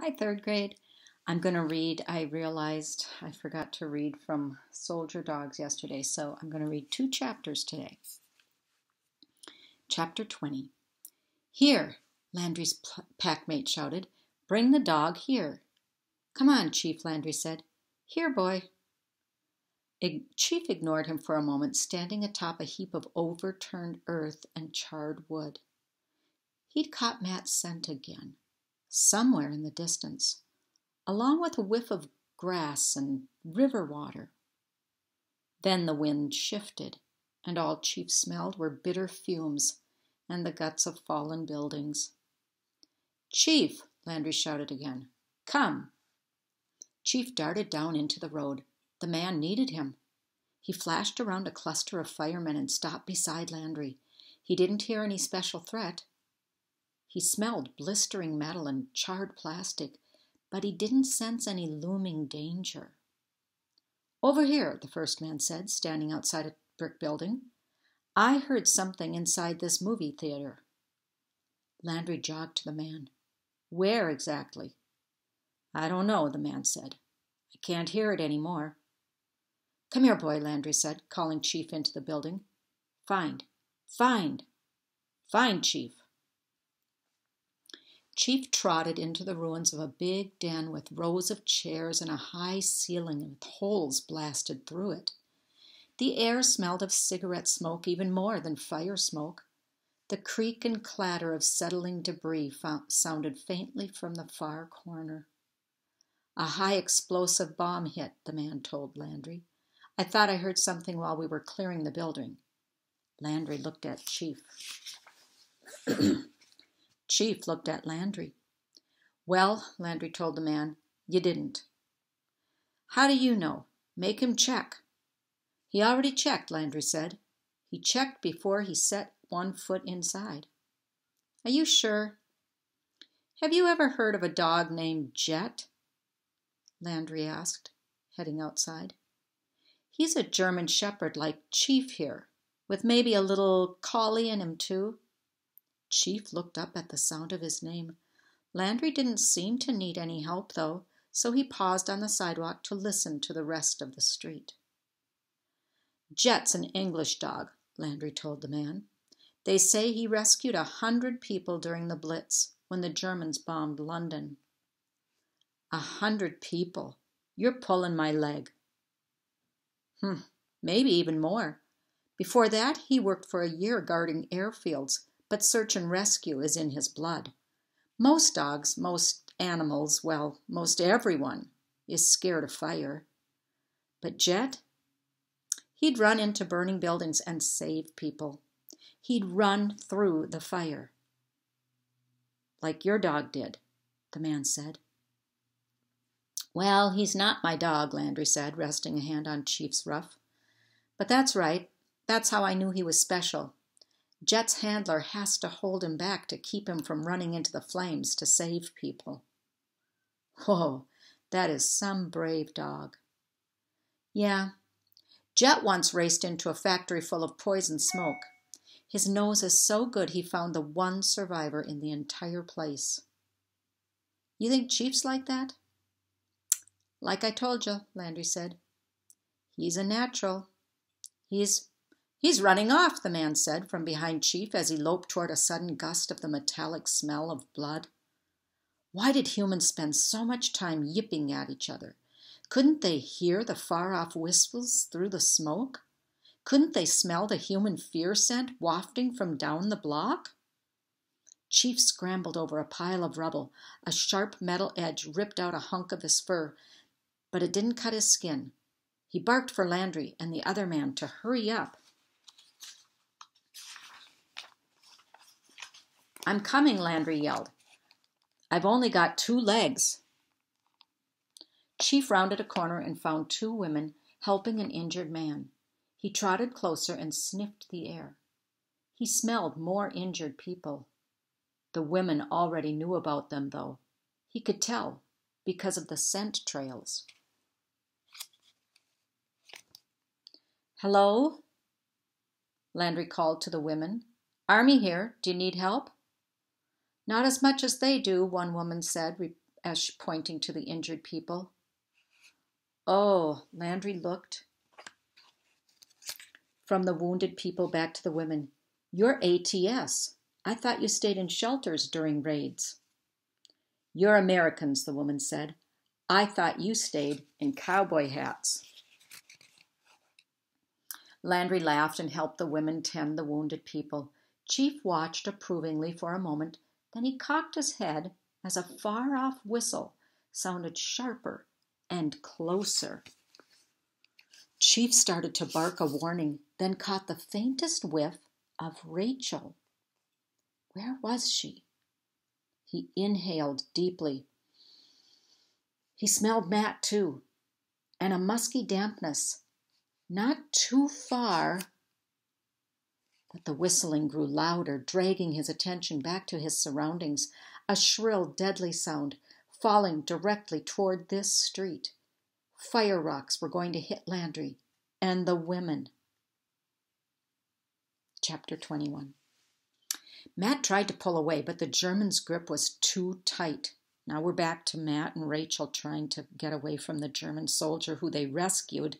Hi, third grade. I'm going to read. I realized I forgot to read from Soldier Dogs yesterday, so I'm going to read two chapters today. Chapter 20. Here, Landry's packmate shouted. Bring the dog here. Come on, Chief, Landry said. Here, boy. Chief ignored him for a moment, standing atop a heap of overturned earth and charred wood. He'd caught Matt's scent again somewhere in the distance, along with a whiff of grass and river water. Then the wind shifted, and all Chief smelled were bitter fumes and the guts of fallen buildings. Chief, Landry shouted again, come. Chief darted down into the road. The man needed him. He flashed around a cluster of firemen and stopped beside Landry. He didn't hear any special threat, he smelled blistering metal and charred plastic, but he didn't sense any looming danger. Over here, the first man said, standing outside a brick building. I heard something inside this movie theater. Landry jogged to the man. Where exactly? I don't know, the man said. I can't hear it any more. Come here, boy, Landry said, calling Chief into the building. Find. Find. Find, Chief. Chief trotted into the ruins of a big den with rows of chairs and a high ceiling with holes blasted through it. The air smelled of cigarette smoke even more than fire smoke. The creak and clatter of settling debris sounded faintly from the far corner. A high explosive bomb hit, the man told Landry. I thought I heard something while we were clearing the building. Landry looked at Chief. Chief looked at Landry. Well, Landry told the man, you didn't. How do you know? Make him check. He already checked, Landry said. He checked before he set one foot inside. Are you sure? Have you ever heard of a dog named Jet? Landry asked, heading outside. He's a German shepherd like Chief here, with maybe a little collie in him, too. Chief looked up at the sound of his name. Landry didn't seem to need any help, though, so he paused on the sidewalk to listen to the rest of the street. Jet's an English dog, Landry told the man. They say he rescued a hundred people during the Blitz when the Germans bombed London. A hundred people. You're pulling my leg. Hmm, maybe even more. Before that, he worked for a year guarding airfields but search and rescue is in his blood. Most dogs, most animals, well, most everyone is scared of fire. But Jet, he'd run into burning buildings and save people. He'd run through the fire. Like your dog did, the man said. Well, he's not my dog, Landry said, resting a hand on Chief's ruff. But that's right. That's how I knew he was special. Jet's handler has to hold him back to keep him from running into the flames to save people. Whoa, that is some brave dog. Yeah, Jet once raced into a factory full of poison smoke. His nose is so good he found the one survivor in the entire place. You think Chief's like that? Like I told you, Landry said. He's a natural. He's He's running off, the man said from behind Chief as he loped toward a sudden gust of the metallic smell of blood. Why did humans spend so much time yipping at each other? Couldn't they hear the far off whistles through the smoke? Couldn't they smell the human fear scent wafting from down the block? Chief scrambled over a pile of rubble. A sharp metal edge ripped out a hunk of his fur, but it didn't cut his skin. He barked for Landry and the other man to hurry up. I'm coming, Landry yelled. I've only got two legs. Chief rounded a corner and found two women helping an injured man. He trotted closer and sniffed the air. He smelled more injured people. The women already knew about them, though. He could tell because of the scent trails. Hello? Landry called to the women. Army here. Do you need help? Not as much as they do, one woman said, as pointing to the injured people. Oh, Landry looked from the wounded people back to the women. You're ATS. I thought you stayed in shelters during raids. You're Americans, the woman said. I thought you stayed in cowboy hats. Landry laughed and helped the women tend the wounded people. Chief watched approvingly for a moment, then he cocked his head as a far off whistle sounded sharper and closer. Chief started to bark a warning, then caught the faintest whiff of Rachel. Where was she? He inhaled deeply. He smelled Matt too, and a musky dampness. Not too far. But the whistling grew louder, dragging his attention back to his surroundings. A shrill, deadly sound falling directly toward this street. Fire rocks were going to hit Landry and the women. Chapter 21 Matt tried to pull away, but the German's grip was too tight. Now we're back to Matt and Rachel trying to get away from the German soldier who they rescued.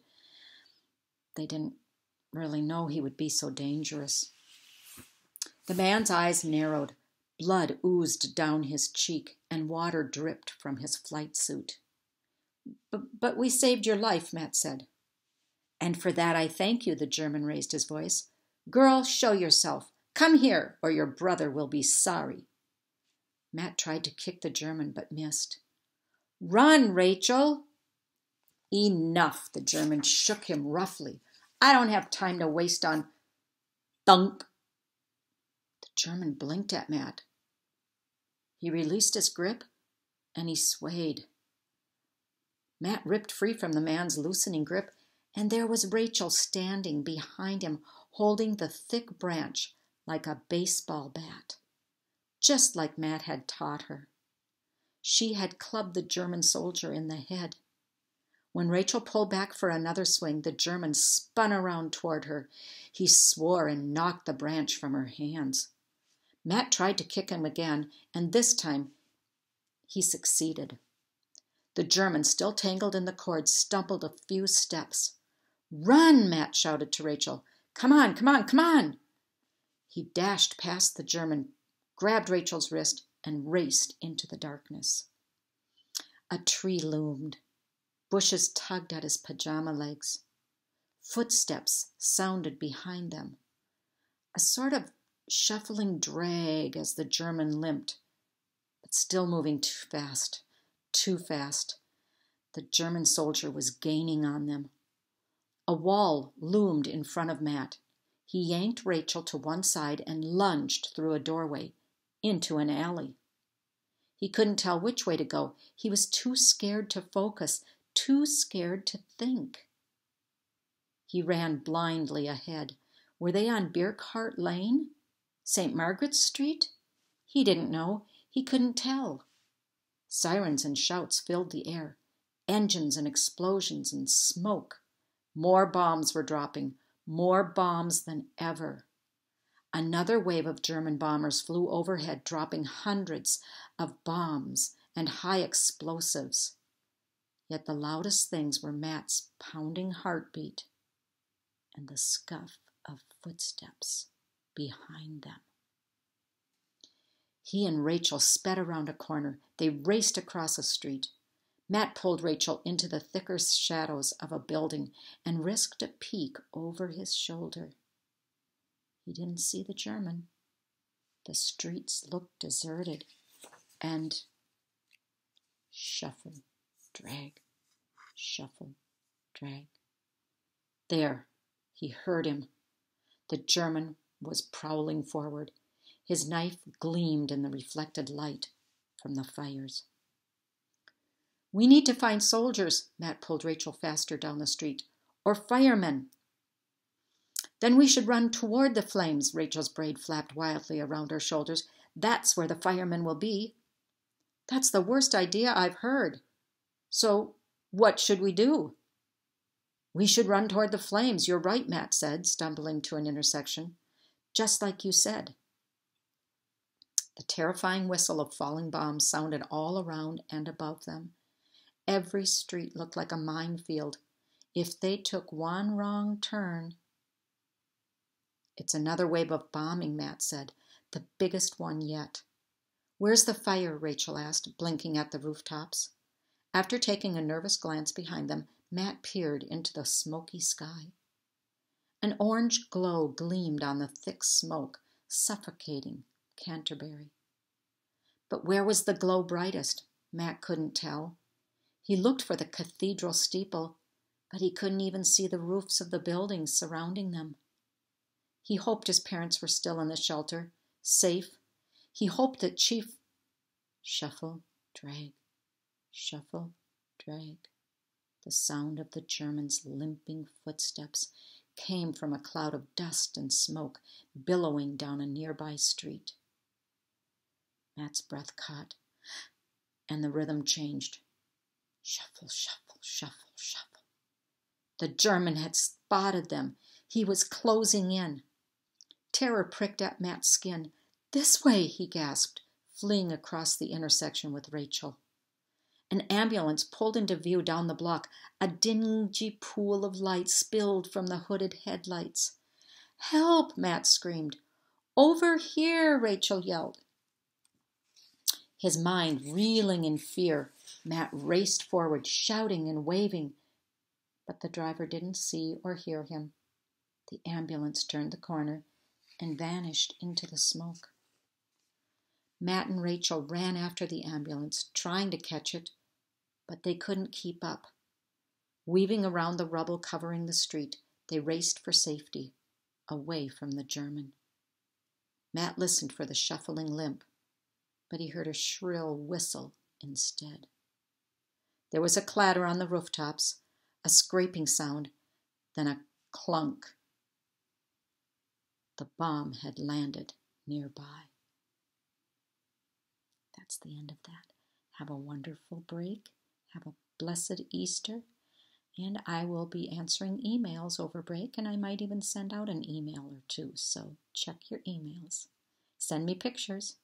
They didn't really know he would be so dangerous. The man's eyes narrowed. Blood oozed down his cheek, and water dripped from his flight suit. But we saved your life, Matt said. And for that I thank you, the German raised his voice. Girl, show yourself. Come here, or your brother will be sorry. Matt tried to kick the German, but missed. Run, Rachel! Enough, the German shook him roughly. I don't have time to waste on. Thunk! The German blinked at Matt. He released his grip and he swayed. Matt ripped free from the man's loosening grip, and there was Rachel standing behind him, holding the thick branch like a baseball bat, just like Matt had taught her. She had clubbed the German soldier in the head. When Rachel pulled back for another swing, the German spun around toward her. He swore and knocked the branch from her hands. Matt tried to kick him again, and this time he succeeded. The German, still tangled in the cord, stumbled a few steps. Run! Matt shouted to Rachel. Come on, come on, come on! He dashed past the German, grabbed Rachel's wrist, and raced into the darkness. A tree loomed. Bushes tugged at his pajama legs. Footsteps sounded behind them. A sort of shuffling drag as the German limped, but still moving too fast, too fast. The German soldier was gaining on them. A wall loomed in front of Matt. He yanked Rachel to one side and lunged through a doorway into an alley. He couldn't tell which way to go. He was too scared to focus, too scared to think. He ran blindly ahead. Were they on Bierkart Lane? St. Margaret's Street? He didn't know. He couldn't tell. Sirens and shouts filled the air, engines and explosions and smoke. More bombs were dropping, more bombs than ever. Another wave of German bombers flew overhead, dropping hundreds of bombs and high explosives. Yet the loudest things were Matt's pounding heartbeat and the scuff of footsteps behind them. He and Rachel sped around a corner. They raced across a street. Matt pulled Rachel into the thicker shadows of a building and risked a peek over his shoulder. He didn't see the German. The streets looked deserted and shuffle, drag, shuffle, drag. There, he heard him. The German was prowling forward. His knife gleamed in the reflected light from the fires. We need to find soldiers, Matt pulled Rachel faster down the street, or firemen. Then we should run toward the flames, Rachel's braid flapped wildly around her shoulders. That's where the firemen will be. That's the worst idea I've heard. So, what should we do? We should run toward the flames. You're right, Matt said, stumbling to an intersection. Just like you said. The terrifying whistle of falling bombs sounded all around and above them. Every street looked like a minefield. If they took one wrong turn. It's another wave of bombing, Matt said. The biggest one yet. Where's the fire? Rachel asked, blinking at the rooftops. After taking a nervous glance behind them, Matt peered into the smoky sky. An orange glow gleamed on the thick smoke, suffocating Canterbury. But where was the glow brightest? Matt couldn't tell. He looked for the cathedral steeple, but he couldn't even see the roofs of the buildings surrounding them. He hoped his parents were still in the shelter, safe. He hoped that Chief. Shuffle, drag, shuffle, drag. The sound of the German's limping footsteps came from a cloud of dust and smoke billowing down a nearby street. Matt's breath caught, and the rhythm changed. Shuffle, shuffle, shuffle, shuffle. The German had spotted them. He was closing in. Terror pricked at Matt's skin. This way, he gasped, fleeing across the intersection with Rachel. An ambulance pulled into view down the block. A dingy pool of light spilled from the hooded headlights. Help! Matt screamed. Over here, Rachel yelled. His mind reeling in fear, Matt raced forward, shouting and waving. But the driver didn't see or hear him. The ambulance turned the corner and vanished into the smoke. Matt and Rachel ran after the ambulance, trying to catch it, but they couldn't keep up. Weaving around the rubble covering the street, they raced for safety, away from the German. Matt listened for the shuffling limp, but he heard a shrill whistle instead. There was a clatter on the rooftops, a scraping sound, then a clunk. The bomb had landed nearby. That's the end of that. Have a wonderful break. Have a blessed Easter. And I will be answering emails over break, and I might even send out an email or two. So check your emails. Send me pictures.